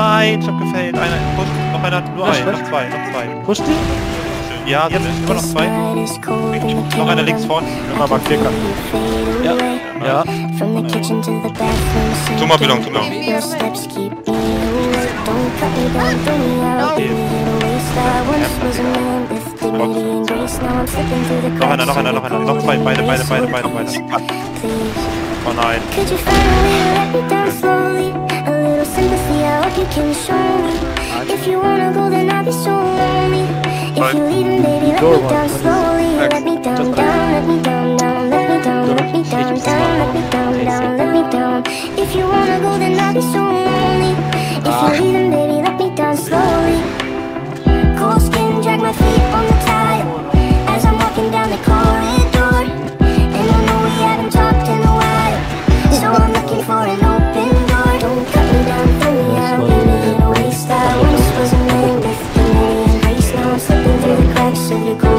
Nein, ich hab gefällt. Einer ist. Noch einer hat nur einen. Noch zwei, noch zwei. Pusht die? Ja, ist immer noch zwei. Noch einer links vorne. Immer mal klickern. Ja. Ja. Tu mal Bildung, tu mal. Noch einer, noch einer, noch einer. Noch zwei, beide, beide, beide, beide, beide. Oh nein. you can show me If you wanna go then I'll be so lonely. If you leave baby let me down slow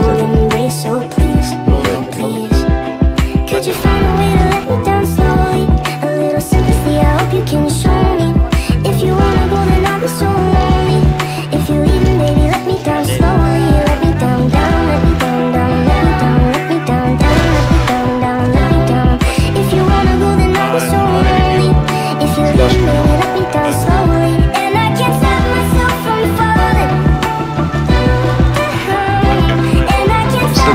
holding me, so please, please Could you find a way to let me down?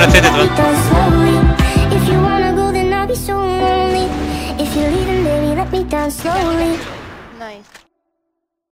gonna say this. If you wanna go, then I'll be so lonely. If you're let me down slowly. Nice.